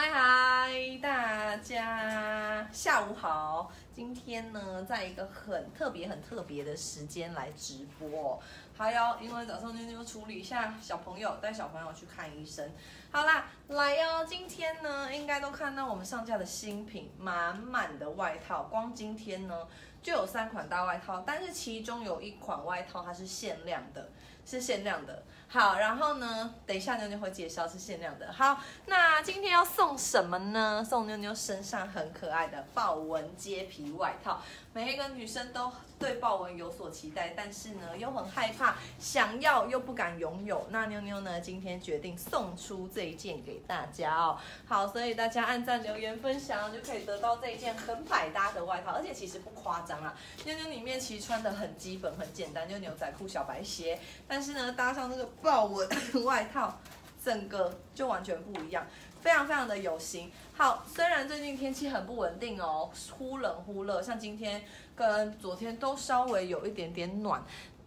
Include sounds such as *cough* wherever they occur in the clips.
嗨嗨，大家下午好。今天呢，在一个很特别、很特别的时间来直播，还要因为早上妞妞处理一下小朋友，带小朋友去看医生。好啦，来哟！今天呢，应该都看到我们上架的新品，满满的外套。光今天呢，就有三款大外套，但是其中有一款外套它是限量的，是限量的。好，然后呢，等一下妞妞会介绍是限量的。好，那今天要送什么呢？送妞妞身上很可爱的豹纹接皮外套。每一个女生都对豹纹有所期待，但是呢又很害怕，想要又不敢拥有。那妞妞呢，今天决定送出这一件给大家哦。好，所以大家按赞、留言、分享，就可以得到这一件很百搭的外套，而且其实不夸张啊。妞妞里面其实穿的很基本、很简单，就牛仔裤、小白鞋，但是呢搭上这个豹纹 *laughs* 外套，整个就完全不一样。非常非常的有型。好，虽然最近天气很不稳定哦，忽冷忽热，像今天跟昨天都稍微有一点点暖。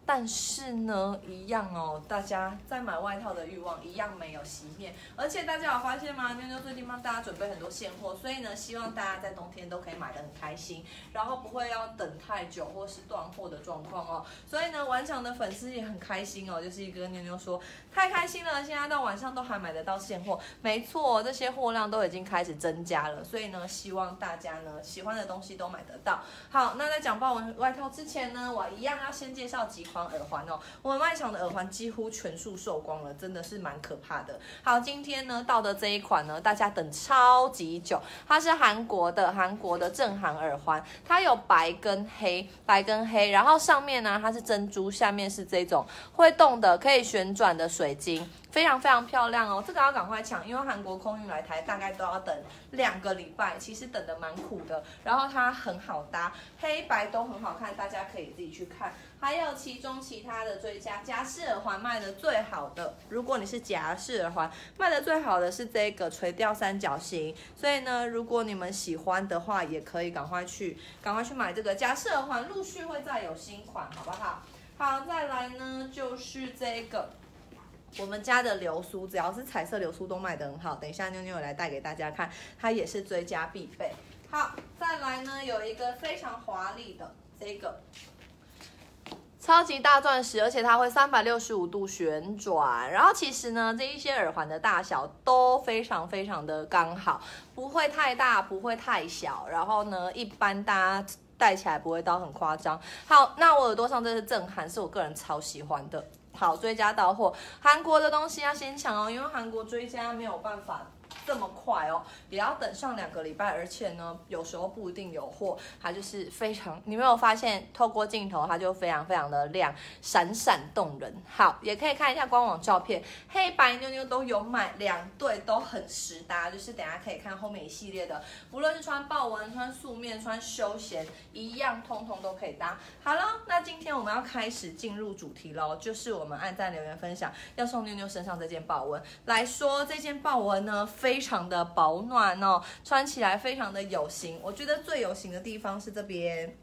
但是呢，一样哦，大家在买外套的欲望一样没有熄灭。而且大家有发现吗？妞妞最近帮大家准备很多现货，所以呢，希望大家在冬天都可以买的很开心，然后不会要等太久或是断货的状况哦。所以呢，晚场的粉丝也很开心哦，就是一个妞妞说太开心了，现在到晚上都还买得到现货。没错，这些货量都已经开始增加了，所以呢，希望大家呢喜欢的东西都买得到。好，那在讲豹纹外套之前呢，我一样要先介绍几耳环哦，我们卖场的耳环几乎全数售光了，真的是蛮可怕的。好，今天呢到的这一款呢，大家等超级久，它是韩国的韩国的正韩耳环，它有白跟黑，白跟黑，然后上面呢它是珍珠，下面是这种会动的可以旋转的水晶。非常非常漂亮哦，这个要赶快抢，因为韩国空运来台大概都要等两个礼拜，其实等的蛮苦的。然后它很好搭，黑白都很好看，大家可以自己去看。还有其中其他的追加夹式耳环卖的最好的，如果你是夹式耳环卖的最好的是这个垂钓三角形，所以呢，如果你们喜欢的话，也可以赶快去赶快去买这个夹式耳环，陆续会再有新款，好不好？好，再来呢就是这个。我们家的流苏，只要是彩色流苏都卖得很好。等一下妞妞来带给大家看，它也是追加必备。好，再来呢，有一个非常华丽的这个超级大钻石，而且它会三百六十五度旋转。然后其实呢，这一些耳环的大小都非常非常的刚好，不会太大，不会太小。然后呢，一般大家戴起来不会到很夸张。好，那我耳朵上这是震撼，是我个人超喜欢的。好，追加到货，韩国的东西要先抢哦，因为韩国追加没有办法。这么快哦，也要等上两个礼拜，而且呢，有时候不一定有货，它就是非常，你没有发现透过镜头，它就非常非常的亮，闪闪动人。好，也可以看一下官网照片，黑白妞妞都有买，两对都很实搭，就是等下可以看后面一系列的，不论是穿豹纹、穿素面、穿休闲，一样通通都可以搭。好了，那今天我们要开始进入主题喽，就是我们按赞留言分享要送妞妞身上这件豹纹来说，这件豹纹呢非。非常的保暖哦，穿起来非常的有型。我觉得最有型的地方是这边。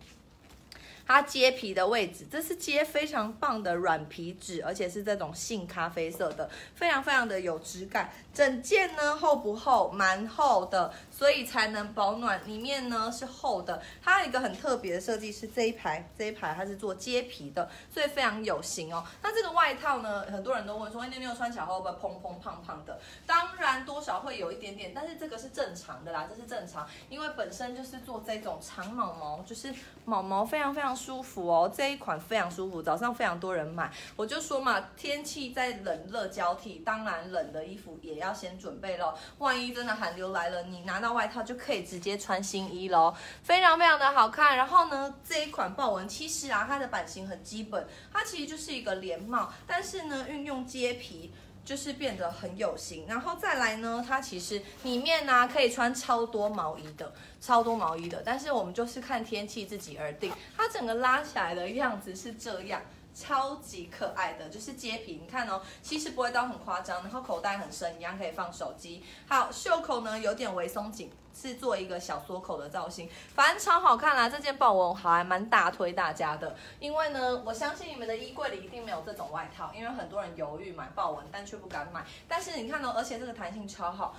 它接皮的位置，这是接非常棒的软皮纸，而且是这种杏咖啡色的，非常非常的有质感。整件呢厚不厚？蛮厚的，所以才能保暖。里面呢是厚的。它有一个很特别的设计，是这一排这一排它是做接皮的，所以非常有型哦。那这个外套呢，很多人都问说，哎，妞妞穿起来会不会蓬蓬胖胖的？当然多少会有一点点，但是这个是正常的啦，这是正常，因为本身就是做这种长毛毛，就是毛毛非常非常。舒服哦，这一款非常舒服，早上非常多人买。我就说嘛，天气在冷热交替，当然冷的衣服也要先准备咯。万一真的寒流来了，你拿到外套就可以直接穿新衣喽，非常非常的好看。然后呢，这一款豹纹其实啊，它的版型很基本，它其实就是一个连帽，但是呢，运用接皮。就是变得很有型，然后再来呢，它其实里面呢可以穿超多毛衣的，超多毛衣的，但是我们就是看天气自己而定。它整个拉起来的样子是这样。超级可爱的，就是接皮，你看哦，其实不会到很夸张，然后口袋很深，一样可以放手机。好，袖口呢有点微松紧，是做一个小缩口的造型，反正超好看啦。这件豹纹还蛮大推大家的，因为呢，我相信你们的衣柜里一定没有这种外套，因为很多人犹豫买豹纹，但却不敢买。但是你看哦，而且这个弹性超好。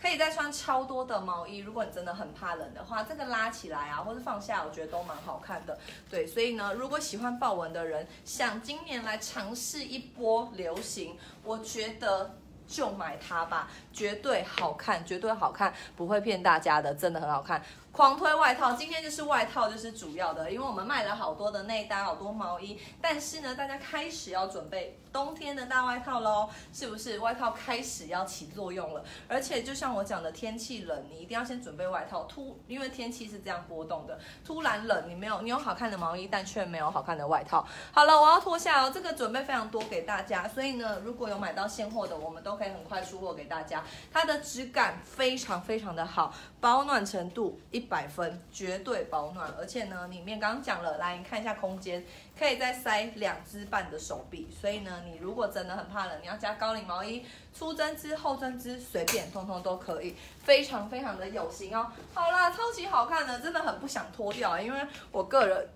可以再穿超多的毛衣。如果你真的很怕冷的话，这个拉起来啊，或者放下，我觉得都蛮好看的。对，所以呢，如果喜欢豹纹的人，想今年来尝试一波流行，我觉得就买它吧，绝对好看，绝对好看，不会骗大家的，真的很好看。狂推外套，今天就是外套就是主要的，因为我们卖了好多的内搭，好多毛衣，但是呢，大家开始要准备冬天的大外套喽，是不是？外套开始要起作用了，而且就像我讲的，天气冷，你一定要先准备外套。突因为天气是这样波动的，突然冷，你没有，你有好看的毛衣，但却没有好看的外套。好了，我要脱下哦，这个准备非常多给大家，所以呢，如果有买到现货的，我们都可以很快出货给大家。它的质感非常非常的好，保暖程度一。一百分，绝对保暖，而且呢，里面刚刚讲了，来你看一下空间，可以再塞两只半的手臂，所以呢，你如果真的很怕冷，你要加高领毛衣，粗针织、厚针织，随便，通通都可以，非常非常的有型哦。好啦，超级好看的，真的很不想脱掉，因为我个人。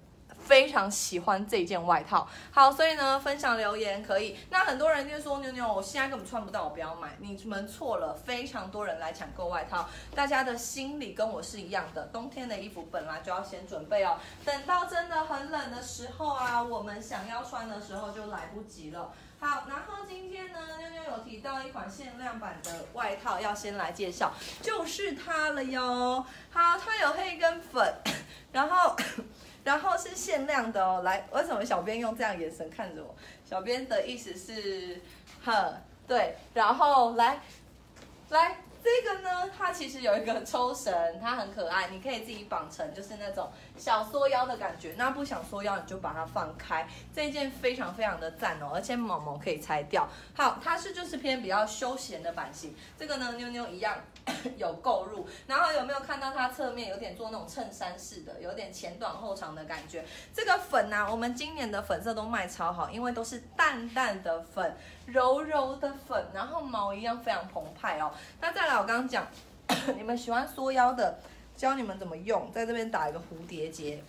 非常喜欢这件外套，好，所以呢，分享留言可以。那很多人就说妞妞，我现在根本穿不到，我不要买。你们错了，非常多人来抢购外套，大家的心理跟我是一样的。冬天的衣服本来就要先准备哦，等到真的很冷的时候啊，我们想要穿的时候就来不及了。好，然后今天呢，妞妞有提到一款限量版的外套，要先来介绍，就是它了哟。好，它有黑跟粉，*coughs* 然后。然后是限量的哦，来，为什么小编用这样眼神看着我？小编的意思是，呵，对，然后来，来。这个呢，它其实有一个抽绳，它很可爱，你可以自己绑成就是那种小缩腰的感觉。那不想缩腰，你就把它放开。这一件非常非常的赞哦，而且毛毛可以拆掉。好，它是就是偏比较休闲的版型。这个呢，妞妞一样 *laughs* 有购入。然后有没有看到它侧面有点做那种衬衫式的，有点前短后长的感觉？这个粉呢，我们今年的粉色都卖超好，因为都是淡淡的粉。柔柔的粉，然后毛一样非常澎湃哦。那再来，我刚刚讲，*coughs* 你们喜欢缩腰的，教你们怎么用，在这边打一个蝴蝶结，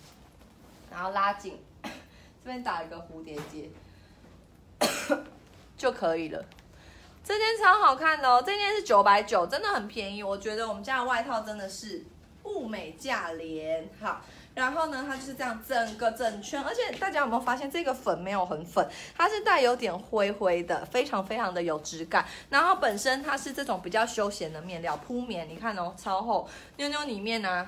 然后拉紧，*coughs* 这边打一个蝴蝶结 *coughs* 就可以了。这件超好看的哦，这件是九百九，真的很便宜。我觉得我们家的外套真的是物美价廉，好。然后呢，它就是这样整个整圈，而且大家有没有发现这个粉没有很粉，它是带有点灰灰的，非常非常的有质感。然后本身它是这种比较休闲的面料，铺棉，你看哦，超厚。妞妞里面呢，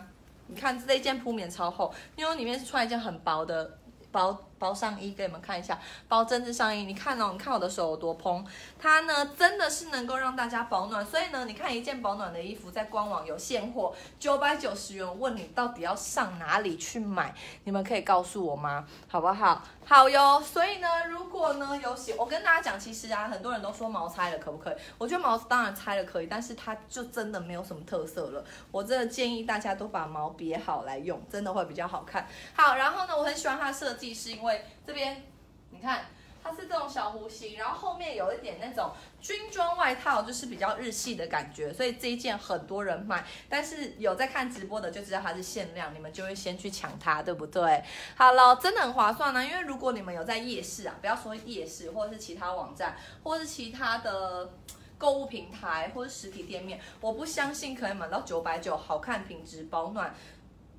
你看这一件铺棉超厚，妞妞里面是穿一件很薄的薄。包上衣给你们看一下，包针织上衣，你看哦，你看我的手有多蓬，它呢真的是能够让大家保暖，所以呢，你看一件保暖的衣服在官网有现货，九百九十元，问你到底要上哪里去买？你们可以告诉我吗？好不好？好哟。所以呢，如果呢有喜，我跟大家讲，其实啊，很多人都说毛拆了可不可以？我觉得毛当然拆了可以，但是它就真的没有什么特色了。我真的建议大家都把毛别好来用，真的会比较好看。好，然后呢，我很喜欢它的设计，是因为。这边，你看，它是这种小弧形，然后后面有一点那种军装外套，就是比较日系的感觉，所以这一件很多人买。但是有在看直播的就知道它是限量，你们就会先去抢它，对不对？好了，真的很划算呢，因为如果你们有在夜市啊，不要说夜市，或者是其他网站，或是其他的购物平台，或者实体店面，我不相信可以买到九百九，好看、品质、保暖，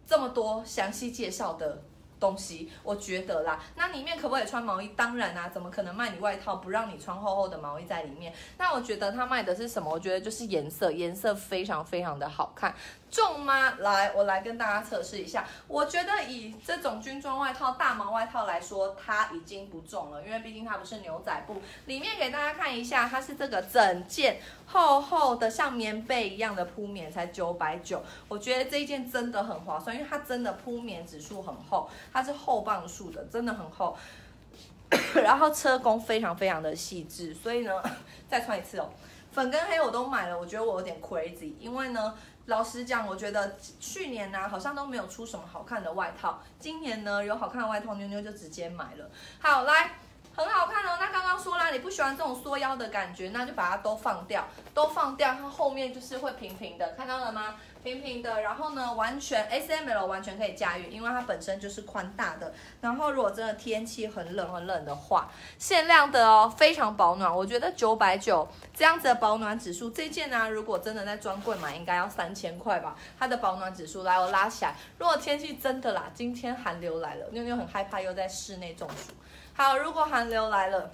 这么多详细介绍的。东西，我觉得啦，那里面可不可以穿毛衣？当然啦，怎么可能卖你外套不让你穿厚厚的毛衣在里面？那我觉得他卖的是什么？我觉得就是颜色，颜色非常非常的好看。重吗？来，我来跟大家测试一下。我觉得以这种军装外套、大毛外套来说，它已经不重了，因为毕竟它不是牛仔布。里面给大家看一下，它是这个整件厚厚的，像棉被一样的铺棉，才九百九。我觉得这一件真的很划算，因为它真的铺棉指数很厚，它是厚磅数的，真的很厚。*coughs* 然后车工非常非常的细致，所以呢，*coughs* 再穿一次哦。粉跟黑我都买了，我觉得我有点 crazy，因为呢。老实讲，我觉得去年呢好像都没有出什么好看的外套，今年呢有好看的外套，妞妞就直接买了。好，来很好看哦。那刚刚说啦，你不喜欢这种缩腰的感觉，那就把它都放掉，都放掉，它后面就是会平平的，看到了吗？平平的，然后呢，完全 S M L 完全可以驾驭，因为它本身就是宽大的。然后如果真的天气很冷很冷的话，限量的哦，非常保暖。我觉得九百九这样子的保暖指数，这件呢，如果真的在专柜买，应该要三千块吧。它的保暖指数来，我拉起来。如果天气真的啦，今天寒流来了，妞妞很害怕又在室内中暑。好，如果寒流来了。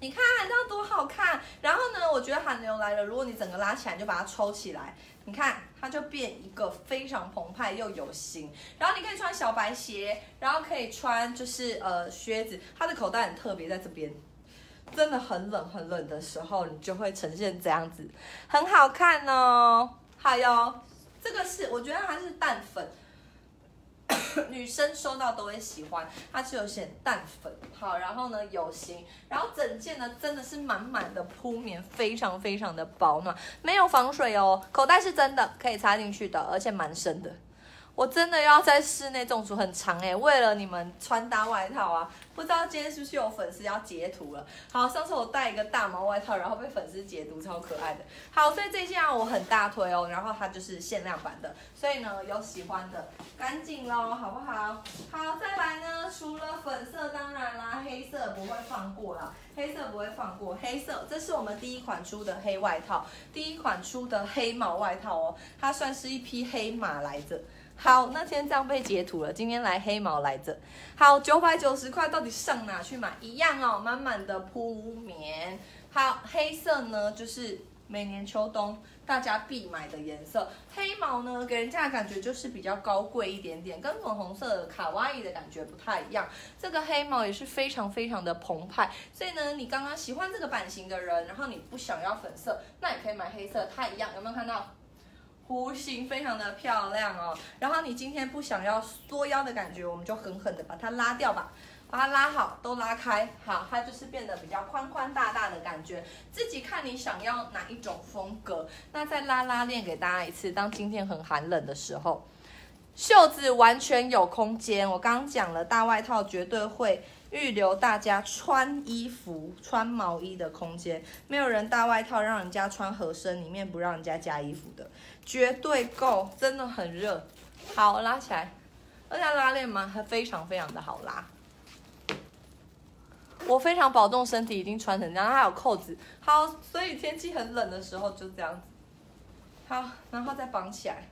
你看这样多好看，然后呢，我觉得寒流来了，如果你整个拉起来，就把它抽起来，你看它就变一个非常澎湃又有型。然后你可以穿小白鞋，然后可以穿就是呃靴子，它的口袋很特别，在这边，真的很冷很冷的时候，你就会呈现这样子，很好看哦。还有这个是我觉得它是淡粉。*laughs* 女生收到都会喜欢，它是有显淡粉，好，然后呢有型，然后整件呢真的是满满的铺棉，非常非常的保暖，没有防水哦，口袋是真的可以插进去的，而且蛮深的。我真的要在室内中暑很长哎，为了你们穿搭外套啊，不知道今天是不是有粉丝要截图了。好，上次我带一个大毛外套，然后被粉丝截图，超可爱的。好，所以这件我很大推哦，然后它就是限量版的，所以呢有喜欢的赶紧喽，好不好？好，再来呢，除了粉色，当然啦，黑色不会放过啦，黑色不会放过，黑色这是我们第一款出的黑外套，第一款出的黑毛外套哦，它算是一匹黑马来着。好，那天这样被截图了。今天来黑毛来着。好，九百九十块，到底上哪去买？一样哦，满满的铺棉。好，黑色呢，就是每年秋冬大家必买的颜色。黑毛呢，给人家的感觉就是比较高贵一点点，跟粉红色卡哇伊的感觉不太一样。这个黑毛也是非常非常的澎湃。所以呢，你刚刚喜欢这个版型的人，然后你不想要粉色，那也可以买黑色，它一样。有没有看到？弧形非常的漂亮哦，然后你今天不想要缩腰的感觉，我们就狠狠的把它拉掉吧，把它拉好，都拉开，好，它就是变得比较宽宽大大的感觉，自己看你想要哪一种风格。那再拉拉链给大家一次，当今天很寒冷的时候，袖子完全有空间。我刚刚讲了，大外套绝对会。预留大家穿衣服、穿毛衣的空间，没有人大外套让人家穿合身，里面不让人家加衣服的，绝对够，真的很热。好，拉起来，而且拉链嘛，还非常非常的好拉。我非常保重身体，已经穿成这样，它有扣子。好，所以天气很冷的时候就这样子。好，然后再绑起来。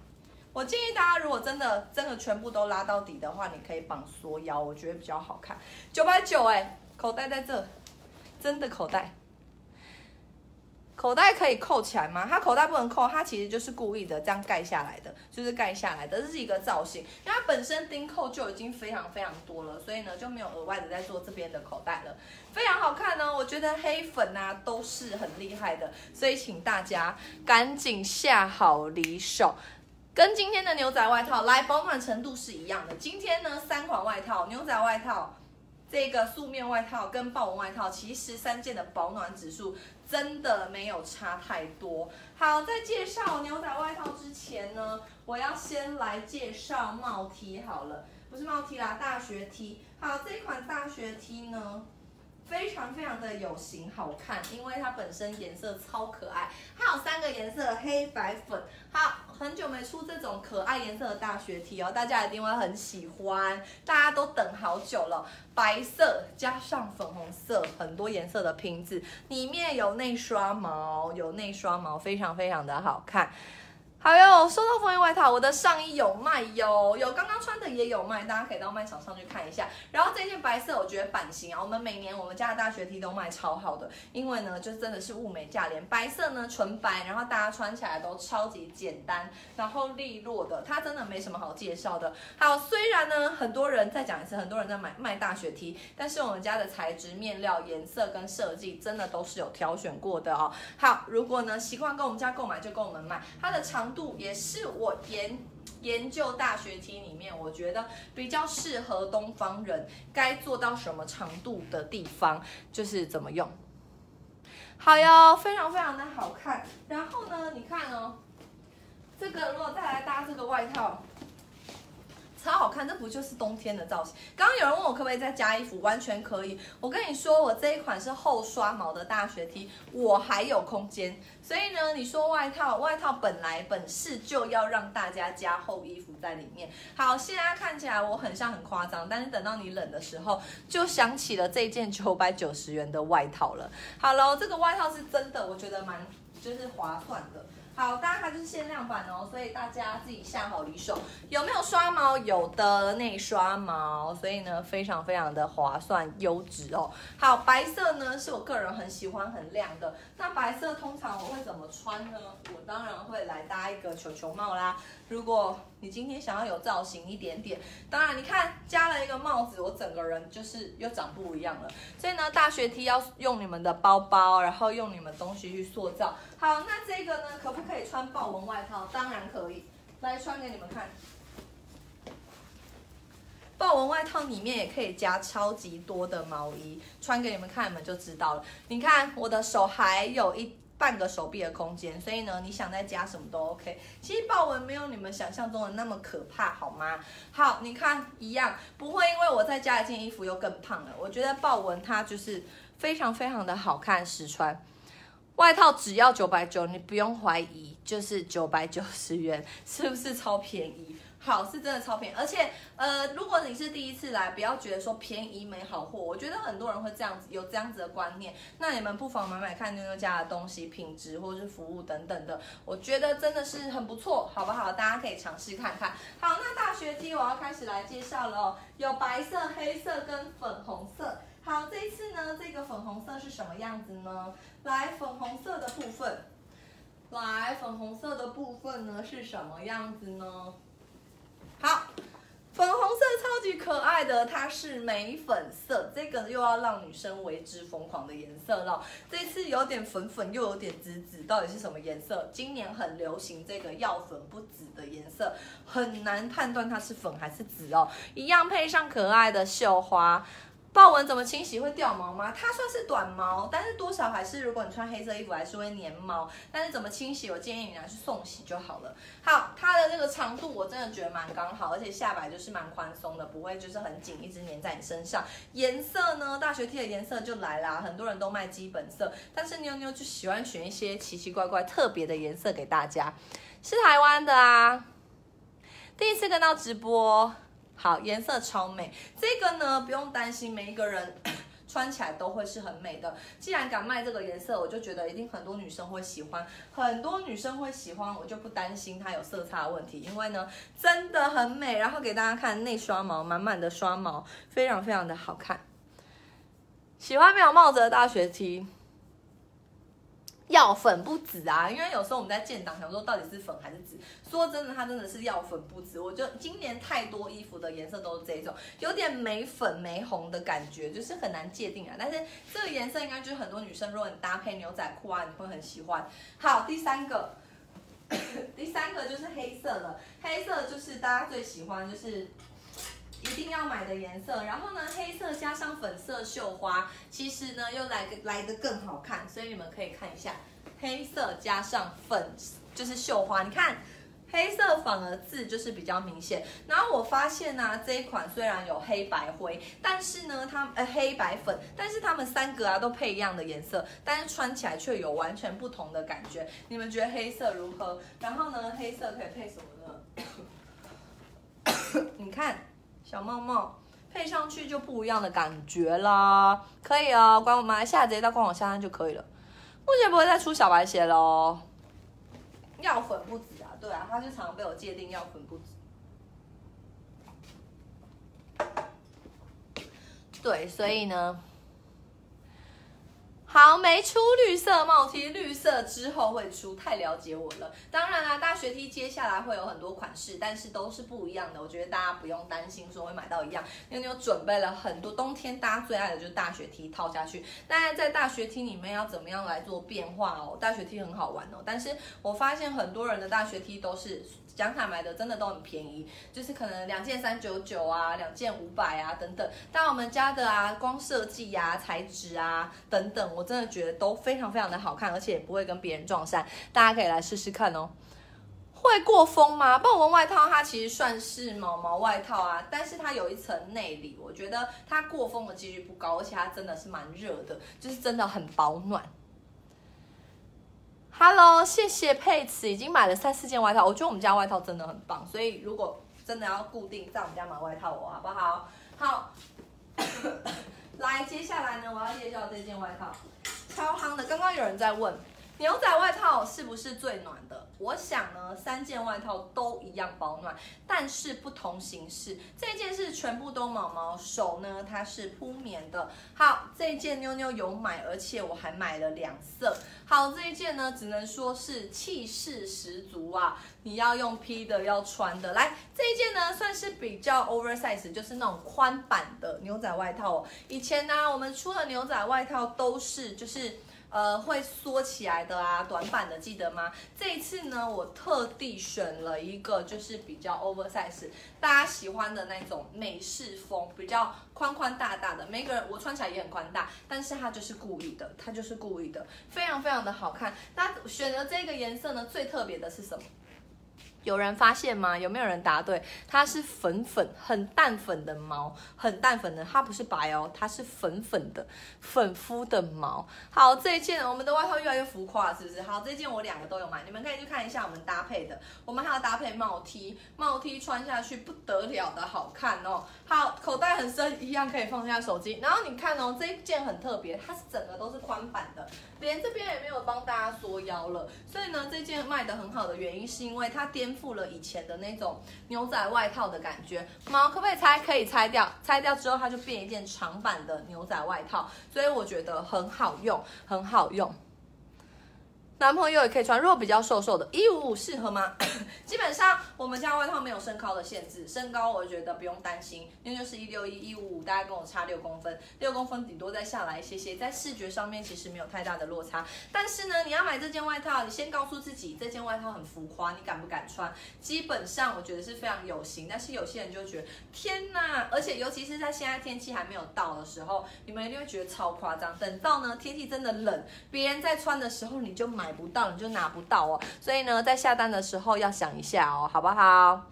我建议大家，如果真的真的全部都拉到底的话，你可以绑缩腰，我觉得比较好看。九百九哎，口袋在这，真的口袋，口袋可以扣起来吗？它口袋不能扣，它其实就是故意的这样盖下来的，就是盖下来的，这是一个造型。因为它本身钉扣就已经非常非常多了，所以呢就没有额外的在做这边的口袋了，非常好看呢。我觉得黑粉啊都是很厉害的，所以请大家赶紧下好离手。跟今天的牛仔外套来保暖程度是一样的。今天呢，三款外套，牛仔外套、这个素面外套跟豹纹外套，其实三件的保暖指数真的没有差太多。好，在介绍牛仔外套之前呢，我要先来介绍帽 T 好了，不是帽 T 啦，大学 T。好，这一款大学 T 呢。非常非常的有型好看，因为它本身颜色超可爱，它有三个颜色，黑白粉。好，很久没出这种可爱颜色的大学 T 哦，大家一定会很喜欢，大家都等好久了。白色加上粉红色，很多颜色的拼字，里面有内刷毛，有内刷毛，非常非常的好看。好哟，收到风衣外套，我的上衣有卖哟，有刚刚穿的也有卖，大家可以到卖场上去看一下。然后这件白色，我觉得版型啊，我们每年我们家的大学 T 都卖超好的，因为呢，就真的是物美价廉。白色呢纯白，然后大家穿起来都超级简单，然后利落的，它真的没什么好介绍的。好，虽然呢，很多人再讲一次，很多人在买卖大学 T，但是我们家的材质、面料、颜色跟设计真的都是有挑选过的哦。好，如果呢习惯跟我们家购买，就跟我们买，它的长。度也是我研研究大学题里面，我觉得比较适合东方人该做到什么长度的地方，就是怎么用。好哟，非常非常的好看。然后呢，你看哦，这个如果再来搭这个外套。超好看，这不就是冬天的造型？刚刚有人问我可不可以再加衣服，完全可以。我跟你说，我这一款是后刷毛的大学 T，我还有空间。所以呢，你说外套，外套本来本是就要让大家加厚衣服在里面。好，现在看起来我很像很夸张，但是等到你冷的时候，就想起了这件九百九十元的外套了。好了，这个外套是真的，我觉得蛮就是划算的。好，当然它就是限量版哦，所以大家自己下好离手。有没有刷毛？有的内刷毛，所以呢非常非常的划算优质哦。好，白色呢是我个人很喜欢很亮的。那白色通常我会怎么穿呢？我当然会来搭一个球球帽啦。如果你今天想要有造型一点点，当然你看加了一个帽子，我整个人就是又长不一样了。所以呢，大学 T 要用你们的包包，然后用你们东西去塑造。好，那这个呢，可不可以穿豹纹外套？当然可以，来穿给你们看。豹纹外套里面也可以加超级多的毛衣，穿给你们看，你们就知道了。你看我的手还有一。半个手臂的空间，所以呢，你想再加什么都 OK。其实豹纹没有你们想象中的那么可怕，好吗？好，你看一样，不会因为我再加一件衣服又更胖了。我觉得豹纹它就是非常非常的好看，实穿。外套只要九百九，你不用怀疑，就是九百九十元，*laughs* 是不是超便宜？好，是真的超便宜，而且，呃，如果你是第一次来，不要觉得说便宜没好货，我觉得很多人会这样子，有这样子的观念，那你们不妨买买看妞妞家的东西，品质或者是服务等等的，我觉得真的是很不错，好不好？大家可以尝试看看。好，那大学 T 我要开始来介绍了哦，有白色、黑色跟粉红色。好，这一次呢，这个粉红色是什么样子呢？来，粉红色的部分，来，粉红色的部分呢是什么样子呢？好，粉红色超级可爱的，它是玫粉色，这个又要让女生为之疯狂的颜色了。这次有点粉粉，又有点紫紫，到底是什么颜色？今年很流行这个要粉不紫的颜色，很难判断它是粉还是紫哦。一样配上可爱的绣花。豹纹怎么清洗会掉毛吗？它算是短毛，但是多少还是如果你穿黑色衣服还是会粘毛。但是怎么清洗，我建议你拿去送洗就好了。好，它的这个长度我真的觉得蛮刚好，而且下摆就是蛮宽松的，不会就是很紧，一直粘在你身上。颜色呢，大学 T 的颜色就来啦，很多人都卖基本色，但是妞妞就喜欢选一些奇奇怪怪、特别的颜色给大家。是台湾的啊，第一次跟到直播。好，颜色超美，这个呢不用担心，每一个人 *coughs* 穿起来都会是很美的。既然敢卖这个颜色，我就觉得一定很多女生会喜欢，很多女生会喜欢，我就不担心它有色差的问题，因为呢真的很美。然后给大家看内刷毛，满满的刷毛，非常非常的好看。喜欢没有帽子的大学 T。要粉不紫啊，因为有时候我们在建档，想说到底是粉还是紫。说真的，它真的是要粉不紫。我就今年太多衣服的颜色都是这种，有点玫粉玫红的感觉，就是很难界定啊。但是这个颜色应该就是很多女生，如果你搭配牛仔裤啊，你会很喜欢。好，第三个，*coughs* 第三个就是黑色了。黑色就是大家最喜欢，就是。一定要买的颜色，然后呢，黑色加上粉色绣花，其实呢又来个来的更好看，所以你们可以看一下，黑色加上粉就是绣花，你看黑色反而字就是比较明显。然后我发现呢，这一款虽然有黑白灰，但是呢它呃黑白粉，但是它们三个啊都配一样的颜色，但是穿起来却有完全不同的感觉。你们觉得黑色如何？然后呢，黑色可以配什么呢？*coughs* 你看。小帽帽配上去就不一样的感觉啦，可以哦，官网买下直接到官网下单就可以了。目前不会再出小白鞋喽。要粉不止啊，对啊，它就常被我界定要粉不止。对，所以呢。好，没出绿色帽 T，绿色之后会出，太了解我了。当然啦，大学 T 接下来会有很多款式，但是都是不一样的。我觉得大家不用担心说会买到一样，妞妞准备了很多冬天大家最爱的就是大学 T 套下去。那在大学 T 里面要怎么样来做变化哦？大学 T 很好玩哦，但是我发现很多人的大学 T 都是。讲坦白的，真的都很便宜，就是可能两件三九九啊，两件五百啊等等。但我们家的啊，光设计啊、材质啊等等，我真的觉得都非常非常的好看，而且也不会跟别人撞衫。大家可以来试试看哦。会过风吗？豹纹外套它其实算是毛毛外套啊，但是它有一层内里，我觉得它过风的几率不高，而且它真的是蛮热的，就是真的很保暖。Hello，谢谢佩慈，已经买了三四件外套，我觉得我们家外套真的很棒，所以如果真的要固定在我们家买外套，我好不好？好，来，接下来呢，我要介绍这件外套，超夯的，刚刚有人在问。牛仔外套是不是最暖的？我想呢，三件外套都一样保暖，但是不同形式。这件是全部都毛毛，手呢它是铺棉的。好，这件妞妞有买，而且我还买了两色。好，这一件呢只能说是气势十足啊！你要用披的，要穿的。来，这一件呢算是比较 oversize，就是那种宽版的牛仔外套哦。以前呢，我们出的牛仔外套都是就是。呃，会缩起来的啊，短版的，记得吗？这一次呢，我特地选了一个，就是比较 oversize，大家喜欢的那种美式风，比较宽宽大大的。每个人我穿起来也很宽大，但是它就是故意的，它就是故意的，非常非常的好看。那选择这个颜色呢，最特别的是什么？有人发现吗？有没有人答对？它是粉粉，很淡粉的毛，很淡粉的，它不是白哦，它是粉粉的，粉肤的毛。好，这一件我们的外套越来越浮夸，是不是？好，这件我两个都有买，你们可以去看一下我们搭配的。我们还要搭配帽 T，帽 T 穿下去不得了的好看哦。好，口袋很深，一样可以放下手机。然后你看哦，这一件很特别，它是整个都是宽版的，连这边也没有帮大家缩腰了。所以呢，这件卖的很好的原因是因为它颠。颠覆了以前的那种牛仔外套的感觉，毛可不可以拆？可以拆掉，拆掉之后它就变一件长版的牛仔外套，所以我觉得很好用，很好用。男朋友也可以穿，如果比较瘦瘦的，一五五适合吗？*coughs* 基本上我们家外套没有身高的限制，身高我觉得不用担心，因为就是一六一一五五，大概跟我差六公分，六公分顶多再下来一些些，在视觉上面其实没有太大的落差。但是呢，你要买这件外套，你先告诉自己这件外套很浮夸，你敢不敢穿？基本上我觉得是非常有型，但是有些人就觉得天哪，而且尤其是在现在天气还没有到的时候，你们一定会觉得超夸张。等到呢天气真的冷，别人在穿的时候，你就买。不到你就拿不到哦，所以呢，在下单的时候要想一下哦，好不好？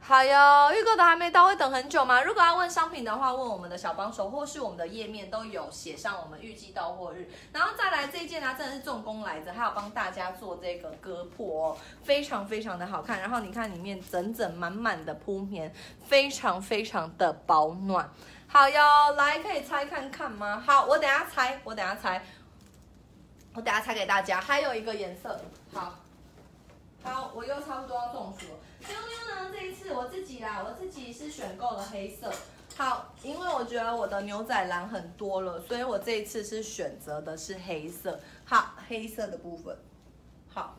好哟，预购的还没到，会等很久吗？如果要问商品的话，问我们的小帮手，或是我们的页面都有写上我们预计到货日。然后再来这一件呢，真的是重工来着，还有帮大家做这个割破哦，非常非常的好看。然后你看里面整整满满的铺棉，非常非常的保暖。好哟，来可以拆看看吗？好，我等下拆，我等下拆。我等下拆给大家，还有一个颜色，好，好，我又差不多要中暑了。妞妞呢？这一次我自己啦，我自己是选购了黑色，好，因为我觉得我的牛仔蓝很多了，所以我这一次是选择的是黑色，好，黑色的部分，好，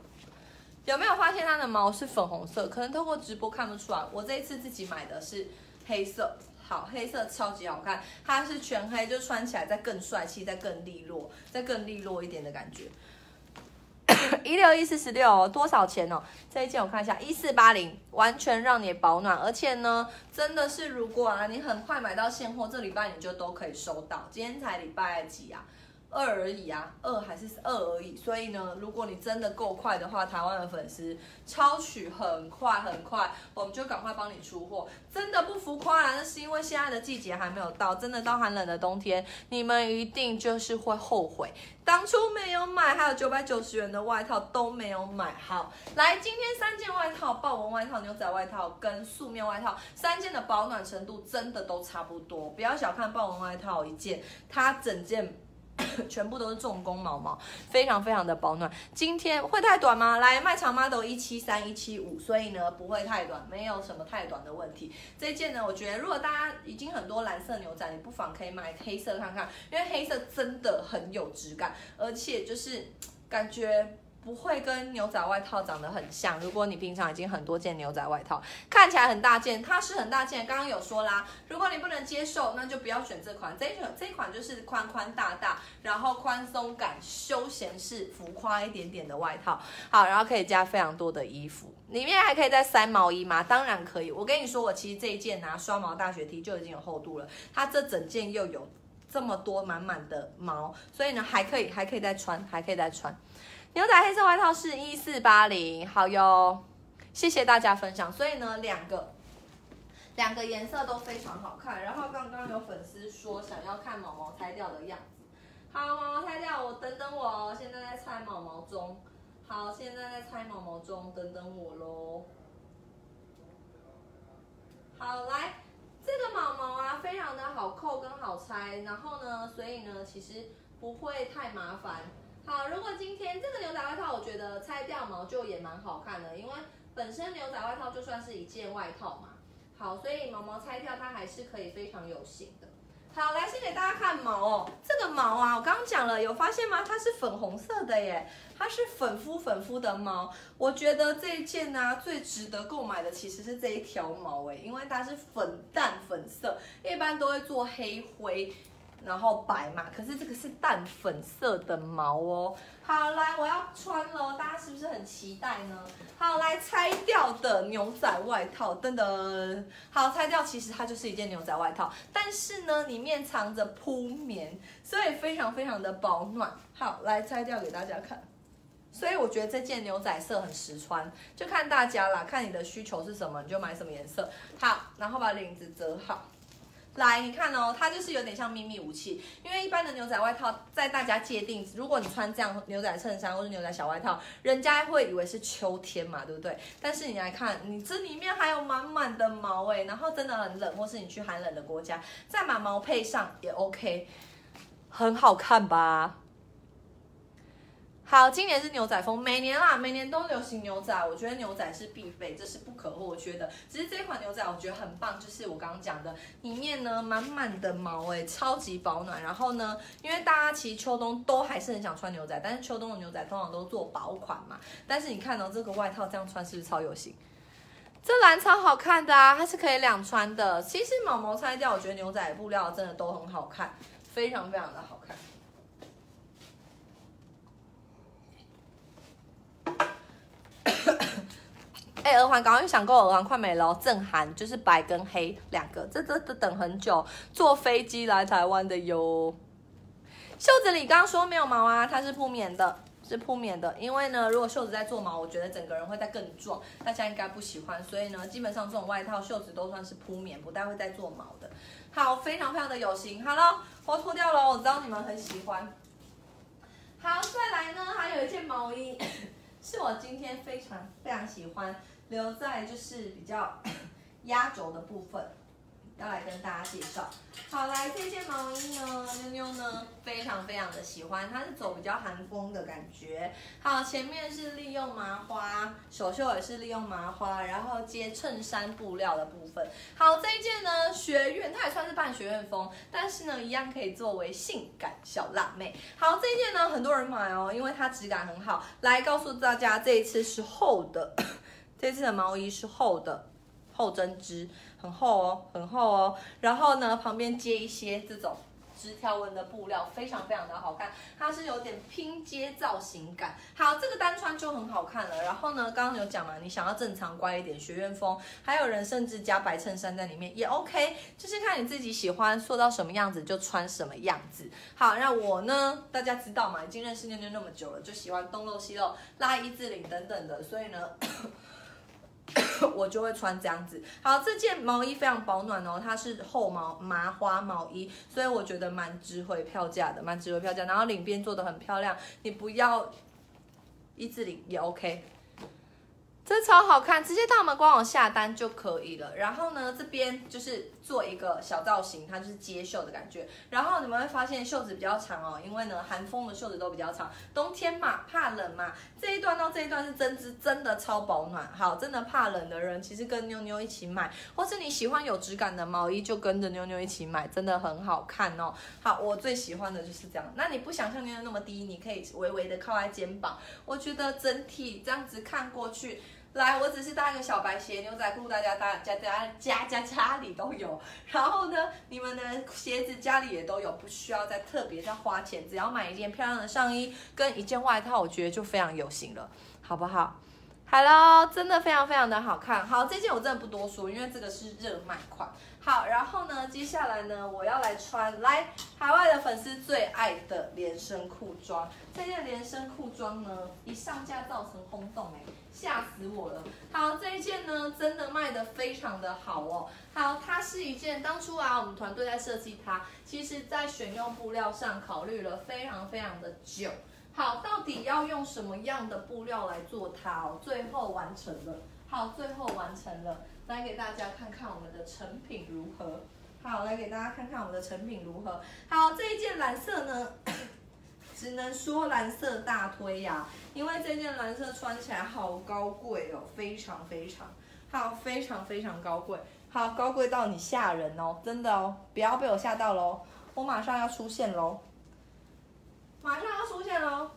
有没有发现它的毛是粉红色？可能透过直播看不出来，我这一次自己买的是黑色。好，黑色超级好看，它是全黑，就穿起来再更帅气，再更利落，再更利落一点的感觉。一六一四十六，多少钱哦？这一件我看一下，一四八零，完全让你保暖，而且呢，真的是如果啊，你很快买到现货，这礼拜你就都可以收到。今天才礼拜几啊？二而已啊，二还是二而已，所以呢，如果你真的够快的话，台湾的粉丝超取很快很快，我们就赶快帮你出货，真的不浮夸啦，那是因为现在的季节还没有到，真的到寒冷的冬天，你们一定就是会后悔当初没有买，还有九百九十元的外套都没有买好。来，今天三件外套，豹纹外套、牛仔外套跟素面外套，三件的保暖程度真的都差不多，不要小看豹纹外套一件，它整件。*coughs* 全部都是重工毛毛，非常非常的保暖。今天会太短吗？来卖长妈都一七三一七五，所以呢不会太短，没有什么太短的问题。这件呢，我觉得如果大家已经很多蓝色牛仔，你不妨可以买黑色看看，因为黑色真的很有质感，而且就是感觉。不会跟牛仔外套长得很像。如果你平常已经很多件牛仔外套，看起来很大件，它是很大件。刚刚有说啦，如果你不能接受，那就不要选这款。这一款这一款就是宽宽大大，然后宽松感、休闲式、浮夸一点点的外套。好，然后可以加非常多的衣服，里面还可以再塞毛衣吗？当然可以。我跟你说，我其实这一件拿双毛大学 T 就已经有厚度了，它这整件又有这么多满满的毛，所以呢还可以还可以再穿，还可以再穿。牛仔黑色外套是一四八零，好哟。谢谢大家分享。所以呢，两个两个颜色都非常好看。然后刚刚有粉丝说想要看毛毛拆掉的样子，好，毛毛拆掉，我等等我哦，现在在拆毛毛中。好，现在在拆毛毛中，等等我喽。好，来这个毛毛啊，非常的好扣跟好拆，然后呢，所以呢，其实不会太麻烦。好，如果今天这个牛仔外套，我觉得拆掉毛就也蛮好看的，因为本身牛仔外套就算是一件外套嘛。好，所以毛毛拆掉它还是可以非常有型的。好，来先给大家看毛哦，这个毛啊，我刚刚讲了，有发现吗？它是粉红色的耶，它是粉肤粉肤的毛。我觉得这一件呢，最值得购买的其实是这一条毛哎，因为它是粉淡粉色，一般都会做黑灰。然后白嘛，可是这个是淡粉色的毛哦。好，来我要穿了，大家是不是很期待呢？好，来拆掉的牛仔外套，噔噔。好，拆掉，其实它就是一件牛仔外套，但是呢，里面藏着铺棉，所以非常非常的保暖。好，来拆掉给大家看。所以我觉得这件牛仔色很实穿，就看大家啦，看你的需求是什么，你就买什么颜色。好，然后把领子折好。来，你看哦，它就是有点像秘密武器，因为一般的牛仔外套在大家界定，如果你穿这样牛仔衬衫或者牛仔小外套，人家会以为是秋天嘛，对不对？但是你来看，你这里面还有满满的毛哎，然后真的很冷，或是你去寒冷的国家，再把毛配上也 OK，很好看吧？好，今年是牛仔风，每年啦，每年都流行牛仔。我觉得牛仔是必备，这是不可或缺的。只是这款牛仔我觉得很棒，就是我刚刚讲的，里面呢满满的毛，哎，超级保暖。然后呢，因为大家其实秋冬都还是很想穿牛仔，但是秋冬的牛仔通常都做薄款嘛。但是你看到这个外套这样穿是不是超有型？这蓝超好看的啊，它是可以两穿的。其实毛毛拆掉，我觉得牛仔布料真的都很好看，非常非常的好看。哎，耳环，刚刚又想购耳环，快没了。正寒就是白跟黑两个，这这这等很久，坐飞机来台湾的哟。袖子里刚刚说没有毛啊，它是铺棉的，是铺棉的。因为呢，如果袖子在做毛，我觉得整个人会再更壮，大家应该不喜欢。所以呢，基本上这种外套袖子都算是铺棉，不带会再做毛的。好，非常非常的有型。好了，我脱掉了，我知道你们很喜欢。好，再来呢，还有一件毛衣。是我今天非常非常喜欢留在就是比较 *coughs* 压轴的部分，要来跟大家介绍。好，来这件毛衣呢，妞妞呢非常非常的喜欢，它是走比较韩风的感觉。好，前面是利用麻花，手袖也是利用麻花，然后接衬衫布料的部分。好，这一件呢学院，它也算是半学院风，但是呢一样可以作为性感小辣妹。好，这一件呢很多人买哦，因为它质感很好。来告诉大家，这一次是厚的，*laughs* 这次的毛衣是厚的。厚针织很厚哦，很厚哦。然后呢，旁边接一些这种直条纹的布料，非常非常的好看。它是有点拼接造型感。好，这个单穿就很好看了。然后呢，刚刚有讲嘛，你想要正常乖一点，学院风，还有人甚至加白衬衫在里面也 OK，就是看你自己喜欢，做到什么样子就穿什么样子。好，那我呢，大家知道嘛，已经认识妞妞那么久了，就喜欢东露西露、拉一字领等等的，所以呢。我就会穿这样子。好，这件毛衣非常保暖哦，它是厚毛麻花毛衣，所以我觉得蛮值回票价的，蛮值回票价。然后领边做的很漂亮，你不要一字领也 OK。这超好看，直接到我们官网下单就可以了。然后呢，这边就是做一个小造型，它就是接袖的感觉。然后你们会发现袖子比较长哦，因为呢，韩风的袖子都比较长，冬天嘛，怕冷嘛。这一段到这一段是针织，真的超保暖。好，真的怕冷的人，其实跟妞妞一起买，或是你喜欢有质感的毛衣，就跟着妞妞一起买，真的很好看哦。好，我最喜欢的就是这样。那你不想像妞妞那么低，你可以微微的靠在肩膀。我觉得整体这样子看过去。来，我只是搭一个小白鞋、牛仔裤，大家搭家家家家家里都有。然后呢，你们的鞋子家里也都有，不需要再特别再花钱，只要买一件漂亮的上衣跟一件外套，我觉得就非常有型了，好不好？Hello，真的非常非常的好看。好，这件我真的不多说，因为这个是热卖款。好，然后呢，接下来呢，我要来穿来海外的粉丝最爱的连身裤装。这件连身裤装呢，一上架造成轰动哎。吓死我了！好。这一件呢，真的卖的非常的好哦。好，它是一件当初啊，我们团队在设计它，其实在选用布料上考虑了非常非常的久。好，到底要用什么样的布料来做它哦？最后完成了。好，最后完成了，来给大家看看我们的成品如何。好，来给大家看看我们的成品如何。好，这一件蓝色呢，只能说蓝色大推呀，因为这件蓝色穿起来好高贵哦，非常非常好，非常非常高贵，好高贵到你吓人哦，真的哦，不要被我吓到喽，我马上要出现喽，马上要出现喽。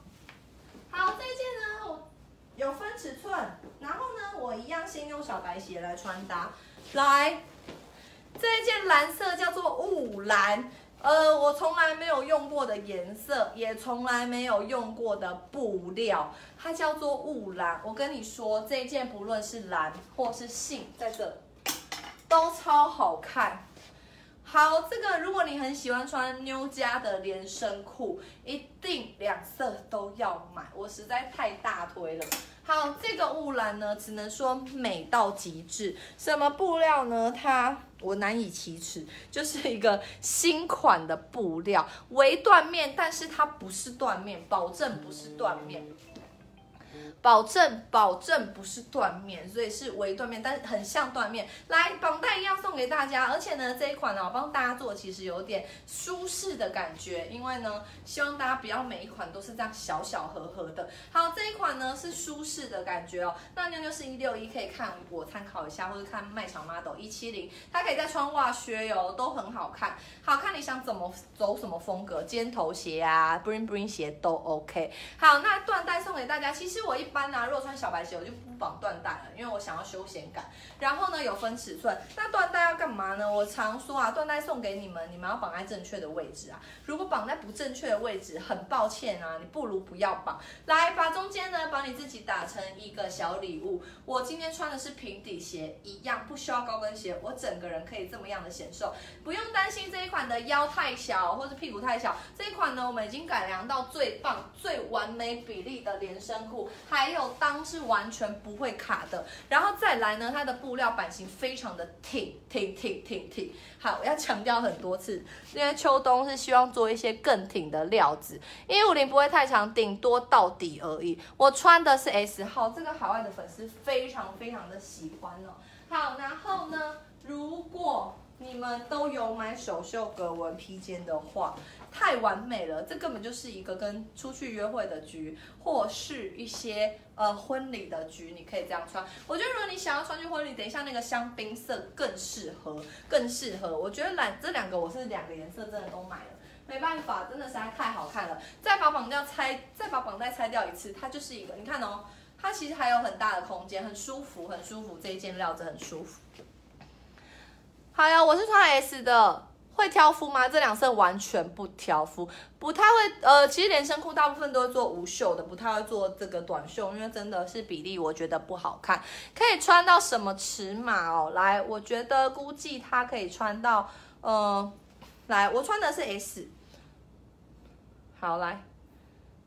好，这件呢，我有分尺寸，然后呢，我一样先用小白鞋来穿搭，来。这一件蓝色叫做雾蓝，呃，我从来没有用过的颜色，也从来没有用过的布料，它叫做雾蓝。我跟你说，这一件不论是蓝或是杏，在这都超好看。好，这个如果你很喜欢穿妞家的连身裤，一定两色都要买，我实在太大推了。好，这个雾蓝呢，只能说美到极致。什么布料呢？它。我难以启齿，*laughs* 就是一个新款的布料，微缎面，但是它不是缎面，保证不是缎面。保证保证不是缎面，所以是微缎面，但是很像缎面。来，绑带一样送给大家，而且呢，这一款呢，我帮大家做，其实有点舒适的感觉，因为呢，希望大家不要每一款都是这样小小盒盒的。好，这一款呢是舒适的感觉哦。那妞妞是一六一，可以看我参考一下，或者看卖场 model 一七零，它可以再穿袜靴哟，都很好看。好看你想怎么走什么风格，尖头鞋啊，bling bling 鞋都 OK。好，那缎带送给大家，其实我一。般呢，如果穿小白鞋，我就绑缎带了，因为我想要休闲感。然后呢，有分尺寸，那缎带要干嘛呢？我常说啊，缎带送给你们，你们要绑在正确的位置啊。如果绑在不正确的位置，很抱歉啊，你不如不要绑。来，把中间呢，把你自己打成一个小礼物。我今天穿的是平底鞋，一样不需要高跟鞋，我整个人可以这么样的显瘦，不用担心这一款的腰太小或者屁股太小。这一款呢，我们已经改良到最棒、最完美比例的连身裤，还。有裆是完全不不会卡的，然后再来呢，它的布料版型非常的挺挺挺挺挺。好，我要强调很多次，因为秋冬是希望做一些更挺的料子，一五零不会太长，顶多到底而已。我穿的是 S 号，这个海外的粉丝非常非常的喜欢哦。好，然后呢，如果你们都有买首秀格纹披肩的话。太完美了，这根本就是一个跟出去约会的局，或是一些呃婚礼的局，你可以这样穿。我觉得如果你想要穿去婚礼，等一下那个香槟色更适合，更适合。我觉得蓝这两个我是两个颜色真的都买了，没办法，真的实在太好看了。再把绑带拆，再把绑带拆掉一次，它就是一个，你看哦，它其实还有很大的空间，很舒服，很舒服。这一件料子很舒服。好呀，我是穿 S 的。会挑夫吗？这两色完全不挑夫，不太会。呃，其实连身裤大部分都会做无袖的，不太会做这个短袖，因为真的是比例我觉得不好看。可以穿到什么尺码哦？来，我觉得估计它可以穿到，呃，来，我穿的是 S。好，来，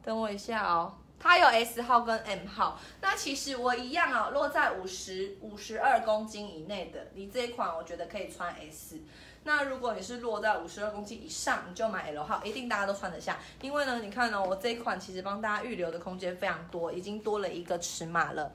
等我一下哦。它有 S 号跟 M 号，那其实我一样啊，落在五十五十二公斤以内的，你这一款我觉得可以穿 S。那如果你是落在五十二公斤以上，你就买 L 号，一定大家都穿得下。因为呢，你看呢，我这一款其实帮大家预留的空间非常多，已经多了一个尺码了。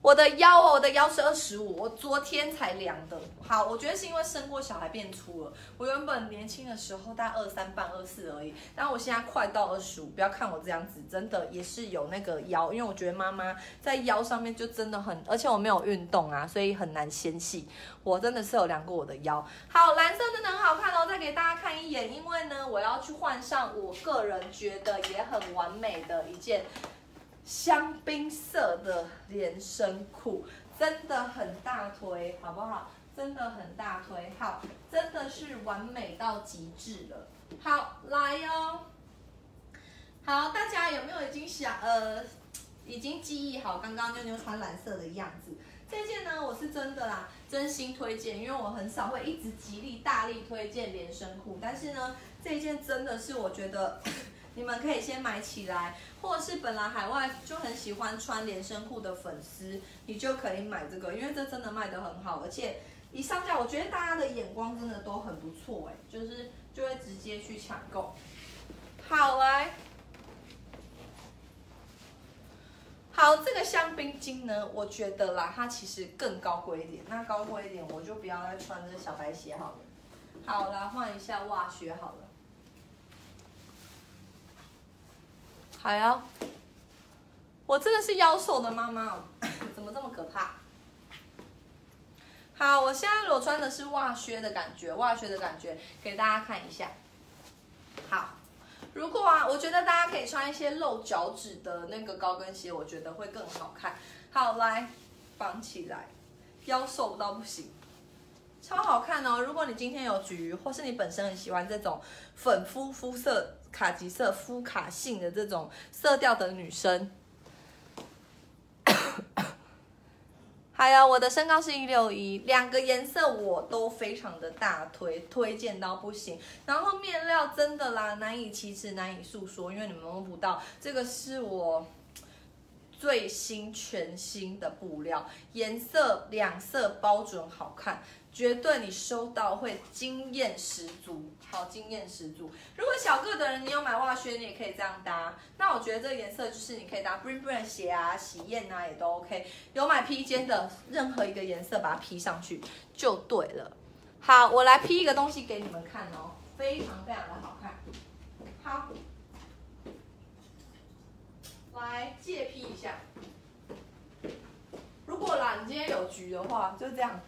我的腰哦，我的腰是二十五，我昨天才量的。好，我觉得是因为生过小孩变粗了。我原本年轻的时候大概二三半、二四而已，但我现在快到二十五。不要看我这样子，真的也是有那个腰，因为我觉得妈妈在腰上面就真的很，而且我没有运动啊，所以很难纤细。我真的是有量过我的腰。好，蓝色真的很好看哦，再给大家看一眼，因为呢，我要去换上我个人觉得也很完美的一件。香槟色的连身裤真的很大推，好不好？真的很大推，好，真的是完美到极致了。好，来哟。好，大家有没有已经想呃，已经记忆好刚刚妞妞穿蓝色的样子？这件呢，我是真的啦，真心推荐，因为我很少会一直极力大力推荐连身裤，但是呢，这件真的是我觉得。你们可以先买起来，或者是本来海外就很喜欢穿连身裤的粉丝，你就可以买这个，因为这真的卖得很好，而且一上架，我觉得大家的眼光真的都很不错哎，就是就会直接去抢购。好来。好，这个香槟金呢，我觉得啦，它其实更高贵一点。那高贵一点，我就不要再穿这小白鞋好了。好，来换一下袜靴好了。好呀，我真的是腰瘦的妈妈，*coughs* 怎么这么可怕？好，我现在裸穿的是袜靴的感觉，袜靴的感觉，给大家看一下。好。如果啊，我觉得大家可以穿一些露脚趾的那个高跟鞋，我觉得会更好看。好，来绑起来，腰瘦到不行，超好看哦。如果你今天有局，或是你本身很喜欢这种粉肤肤色、卡其色肤卡性的这种色调的女生。*coughs* 还有我的身高是一六一，两个颜色我都非常的大推，推荐到不行。然后面料真的啦，难以启齿，难以诉说，因为你们摸不到。这个是我最新全新的布料，颜色两色包准好看。绝对你收到会惊艳十足，好惊艳十足。如果小个的人，你有买袜靴，你也可以这样搭。那我觉得这个颜色就是你可以搭 Bring Bring 鞋啊、喜宴啊，也都 OK。有买披肩的，任何一个颜色把它披上去就对了。好，我来披一个东西给你们看哦，非常非常的好看。好，来借披一下。如果啦，你今天有局的话，就这样。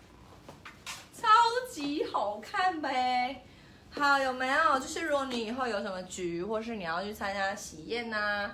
超级好看呗！好，有没有？就是如果你以后有什么局，或是你要去参加喜宴呐，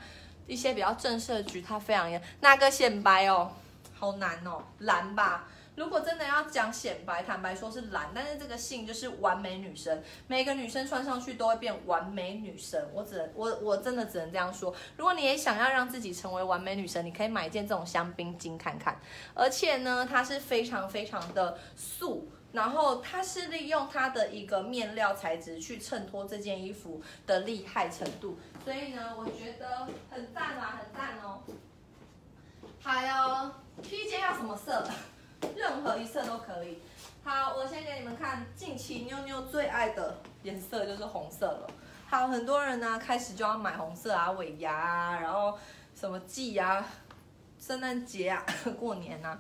一些比较正式的局，它非常那个显白哦，好难哦，蓝吧。如果真的要讲显白，坦白说是蓝，但是这个性就是完美女生，每个女生穿上去都会变完美女生。我只能我我真的只能这样说。如果你也想要让自己成为完美女生，你可以买一件这种香槟金看看。而且呢，它是非常非常的素。然后它是利用它的一个面料材质去衬托这件衣服的厉害程度，所以呢，我觉得很赞啦，很赞哦。还有披肩要什么色的？*laughs* 任何一色都可以。好，我先给你们看，近期妞妞最爱的颜色就是红色了。好，很多人呢开始就要买红色啊，尾牙啊，然后什么季啊，圣诞节啊，*laughs* 过年啊。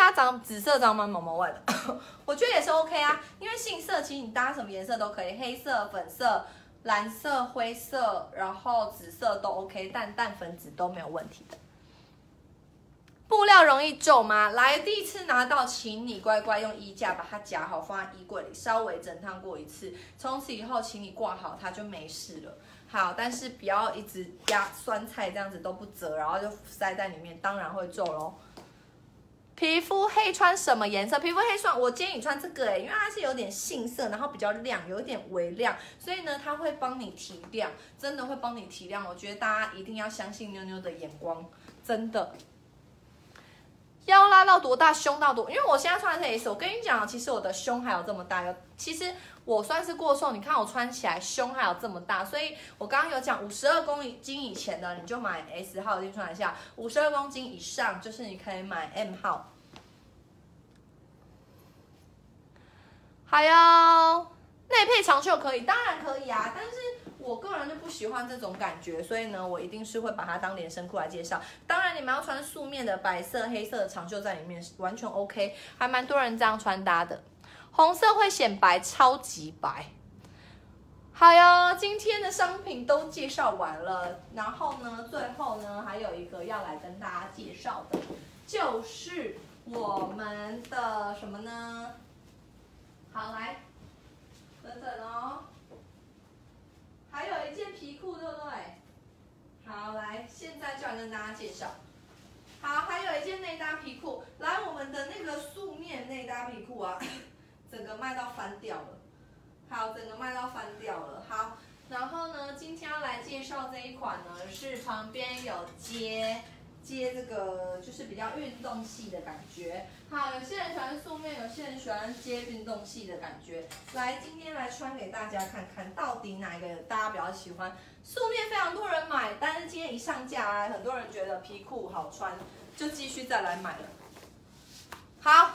它长紫色长满毛毛外的，*laughs* 我觉得也是 OK 啊，因为杏色其实你搭什么颜色都可以，黑色、粉色、蓝色、灰色，然后紫色都 OK，淡淡粉紫都没有问题的。布料容易皱吗？来第一次拿到，请你乖乖用衣架把它夹好，放在衣柜里，稍微整烫过一次，从此以后请你挂好，它就没事了。好，但是不要一直压酸菜这样子都不折，然后就塞在里面，当然会皱喽。皮肤黑穿什么颜色？皮肤黑穿，我建议你穿这个哎，因为它是有点杏色，然后比较亮，有点微亮，所以呢，它会帮你提亮，真的会帮你提亮。我觉得大家一定要相信妞妞的眼光，真的。腰拉到多大，胸到多？因为我现在穿的是 S，我跟你讲，其实我的胸还有这么大，有其实我算是过瘦，你看我穿起来胸还有这么大，所以我刚刚有讲五十二公斤以前的你就买 S 号先穿一下，五十二公斤以上就是你可以买 M 号。还有内配长袖可以，当然可以啊，但是我个人就不喜欢这种感觉，所以呢，我一定是会把它当连身裤来介绍。当然，你们要穿素面的白色、黑色的长袖在里面，完全 OK，还蛮多人这样穿搭的。红色会显白，超级白。好哟，今天的商品都介绍完了，然后呢，最后呢，还有一个要来跟大家介绍的，就是我们的什么呢？好，来，等等哦。还有一件皮裤，对不对？好，来，现在就要跟大家介绍。好，还有一件内搭皮裤。来，我们的那个素面内搭皮裤啊，整个卖到翻掉了。好，整个卖到翻掉了。好，然后呢，今天要来介绍这一款呢，是旁边有接接这个就是比较运动系的感觉。好，有些人喜欢素面，有些人喜欢接运动系的感觉。来，今天来穿给大家看看，到底哪一个大家比较喜欢？素面非常多人买，但是今天一上架啊，很多人觉得皮裤好穿，就继续再来买了。好。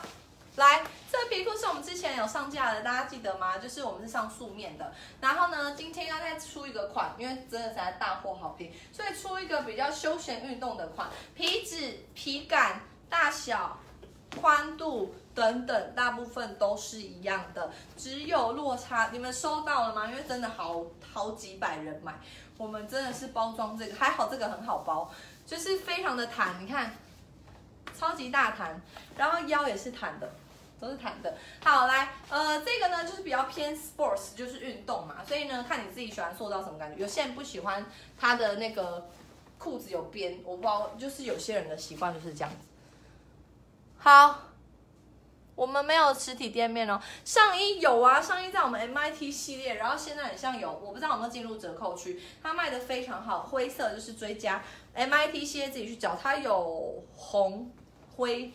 来，这皮裤是我们之前有上架的，大家记得吗？就是我们是上素面的。然后呢，今天要再出一个款，因为真的是大货好评，所以出一个比较休闲运动的款，皮质、皮感、大小、宽度等等，大部分都是一样的，只有落差。你们收到了吗？因为真的好好几百人买，我们真的是包装这个，还好这个很好包，就是非常的弹，你看，超级大弹，然后腰也是弹的。都是弹的，好来，呃，这个呢就是比较偏 sports，就是运动嘛，所以呢看你自己喜欢塑造什么感觉。有些人不喜欢它的那个裤子有边，我不知道，就是有些人的习惯就是这样子。好，我们没有实体店面哦，上衣有啊，上衣在我们 MIT 系列，然后现在很像有，我不知道有没有进入折扣区，它卖的非常好，灰色就是追加 MIT 系列自己去找，它有红灰。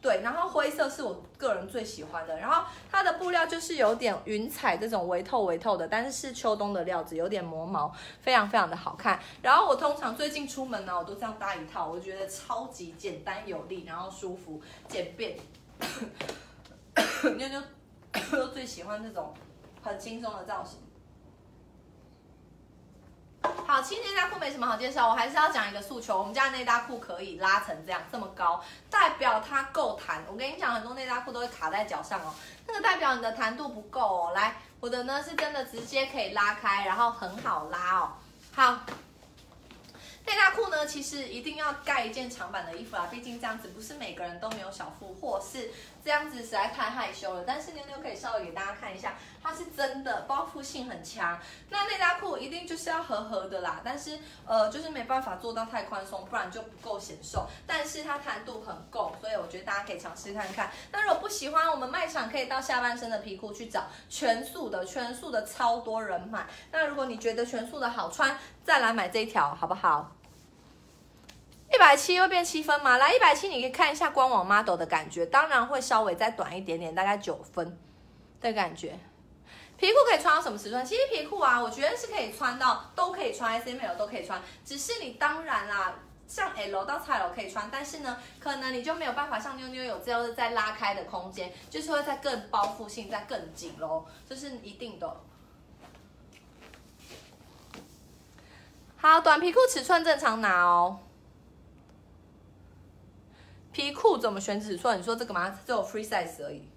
对，然后灰色是我个人最喜欢的，然后它的布料就是有点云彩这种微透微透的，但是是秋冬的料子，有点磨毛，非常非常的好看。然后我通常最近出门呢，我都这样搭一套，我觉得超级简单有力，然后舒服简便。*coughs* 妞妞 *coughs* 最喜欢这种很轻松的造型。好，轻内搭裤没什么好介绍，我还是要讲一个诉求。我们家的内搭裤可以拉成这样这么高，代表它够弹。我跟你讲，很多内搭裤都会卡在脚上哦，那个代表你的弹度不够哦。来，我的呢是真的直接可以拉开，然后很好拉哦。好。内搭裤呢，其实一定要盖一件长版的衣服啦，毕竟这样子不是每个人都没有小腹，或是这样子实在太害羞了。但是妞妞可以稍微给大家看一下，它是真的包覆性很强。那内搭裤一定就是要合合的啦，但是呃就是没办法做到太宽松，不然就不够显瘦。但是它弹度很够，所以我觉得大家可以尝试看看。那如果不喜欢，我们卖场可以到下半身的皮裤去找全素的，全素的超多人买。那如果你觉得全素的好穿，再来买这一条好不好？一百七会变七分吗？来，一百七你可以看一下官网 model 的感觉，当然会稍微再短一点点，大概九分的感觉。皮裤可以穿到什么尺寸？其实皮裤啊，我觉得是可以穿到，都可以穿，S M L 都可以穿。只是你当然啦，像 L 到 X L 可以穿，但是呢，可能你就没有办法像妞妞有这样再拉开的空间，就是会再更包覆性再更紧喽，这是一定的。好，短皮裤尺寸正常拿哦。皮裤怎么选尺寸？你说这个吗？只有 free size 而已。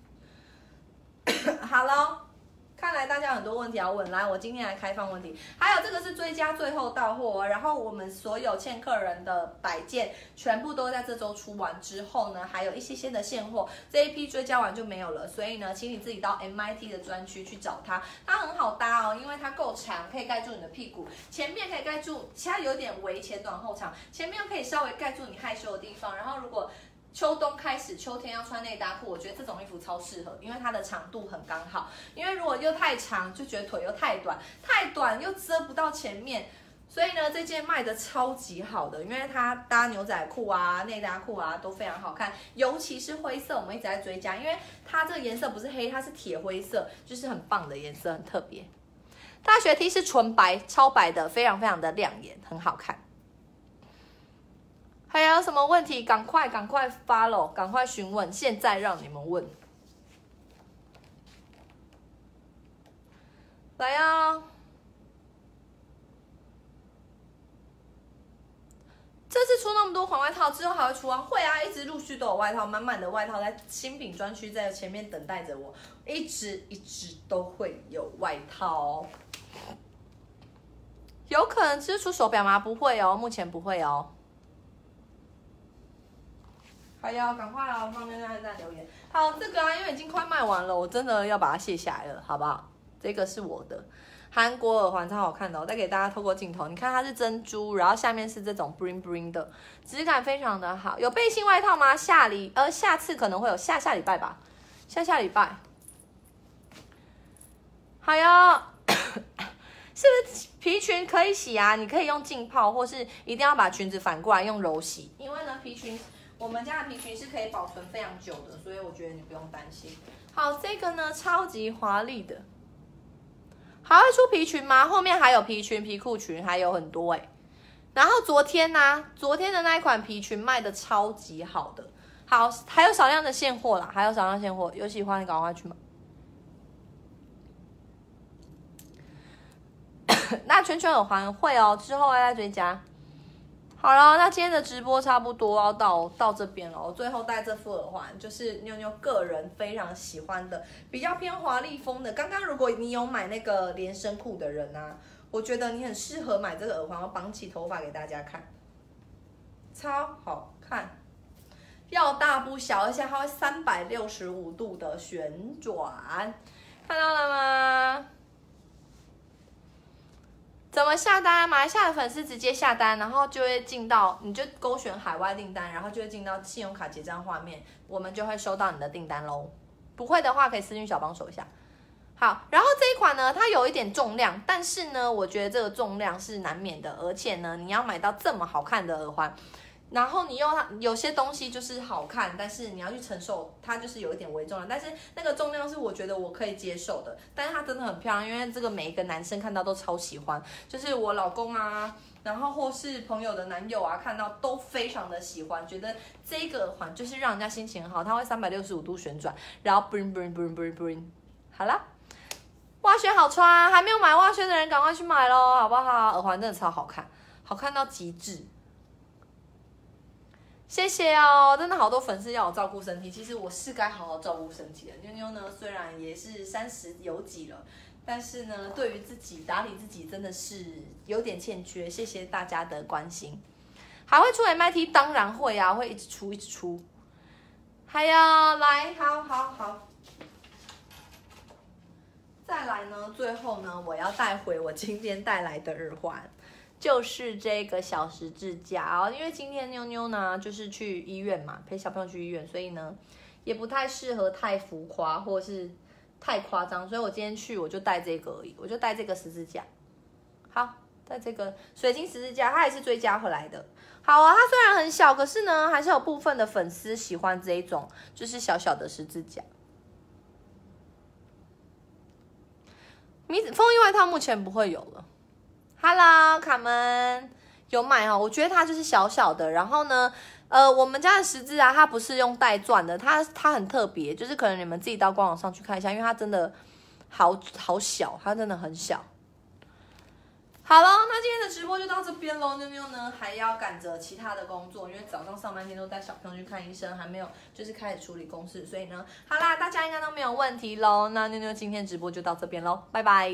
哈囉，看来大家很多问题要问，来，我今天来开放问题。还有这个是追加最后到货，然后我们所有欠客人的摆件全部都在这周出完之后呢，还有一些些的现货，这一批追加完就没有了。所以呢，请你自己到 MIT 的专区去找它，它很好搭哦，因为它够长，可以盖住你的屁股，前面可以盖住，其他有点围前短后长，前面又可以稍微盖住你害羞的地方，然后如果秋冬开始，秋天要穿内搭裤，我觉得这种衣服超适合，因为它的长度很刚好。因为如果又太长，就觉得腿又太短，太短又遮不到前面，所以呢，这件卖的超级好的，因为它搭牛仔裤啊、内搭裤啊都非常好看，尤其是灰色，我们一直在追加，因为它这个颜色不是黑，它是铁灰色，就是很棒的颜色，很特别。大学 T 是纯白，超白的，非常非常的亮眼，很好看。还有什么问题？赶快赶快发喽！赶快询问，现在让你们问。来呀！这次出那么多款外套，之后还会出啊？会啊，一直陆续都有外套，满满的外套在新品专区在前面等待着我，一直一直都会有外套哦。有可能是出手表吗？不会哦，目前不会哦。还要赶快哦，方便在在留言。好，这个啊，因为已经快卖完了，我真的要把它卸下来了，好不好？这个是我的韩国耳环，超好看的。我再给大家透过镜头，你看它是珍珠，然后下面是这种 bling bling 的，质感非常的好。有背心外套吗？下礼呃，下次可能会有，下下礼拜吧，下下礼拜。还有 *coughs* 是不是皮裙可以洗啊？你可以用浸泡，或是一定要把裙子反过来用柔洗，因为呢皮裙我们家的皮裙是可以保存非常久的，所以我觉得你不用担心。好，这个呢超级华丽的，还会出皮裙吗？后面还有皮裙、皮裤裙，还有很多哎、然后昨天呢、昨天的那一款皮裙卖的超级好的，好，还有少量的现货啦，还有少量现货，有喜欢的赶快去买。*coughs* 那圈圈耳环会哦，之后会再追加。好了，那今天的直播差不多要到到这边了。我最后戴这副耳环，就是妞妞个人非常喜欢的，比较偏华丽风的。刚刚如果你有买那个连身裤的人啊，我觉得你很适合买这个耳环，我绑起头发给大家看，超好看。要大不小，而且它会三百六十五度的旋转，看到了吗？怎么下单？马来西亚的粉丝直接下单，然后就会进到，你就勾选海外订单，然后就会进到信用卡结账画面，我们就会收到你的订单喽。不会的话，可以私信小帮手一下。好，然后这一款呢，它有一点重量，但是呢，我觉得这个重量是难免的，而且呢，你要买到这么好看的耳环，然后你用它有些东西就是好看，但是你要去承受它就是有一点微重量，但是那个重量是我觉得我可以接受的，但是它真的很漂亮，因为这个每一个男生看到都超喜欢，就是我老公啊，然后或是朋友的男友啊，看到都非常的喜欢，觉得这个耳环就是让人家心情很好，它会三百六十五度旋转，然后 bling bling bling bling bling，好啦。袜靴好穿，还没有买袜靴的人赶快去买喽，好不好？耳环真的超好看，好看到极致。谢谢哦，真的好多粉丝要我照顾身体，其实我是该好好照顾身体的。妞妞呢，虽然也是三十有几了，但是呢，对于自己打理自己真的是有点欠缺。谢谢大家的关心。还会出 MIT？当然会啊，会一直出一直出。还有来，好好好。再来呢，最后呢，我要带回我今天带来的耳环，就是这个小十字架哦。因为今天妞妞呢，就是去医院嘛，陪小朋友去医院，所以呢，也不太适合太浮夸或是太夸张，所以我今天去我就带这个而已，我就带这个十字架。好，带这个水晶十字架，它也是追加回来的。好啊，它虽然很小，可是呢，还是有部分的粉丝喜欢这一种，就是小小的十字架。米子风衣外套目前不会有了。Hello，卡门有买哦，我觉得它就是小小的，然后呢，呃，我们家的十字啊，它不是用带钻的，它它很特别，就是可能你们自己到官网上去看一下，因为它真的好好小，它真的很小。好了，那今天的直播就到这边喽。妞妞呢还要赶着其他的工作，因为早上上半天都带小朋友去看医生，还没有就是开始处理公事，所以呢，好啦，大家应该都没有问题喽。那妞妞今天直播就到这边喽，拜拜。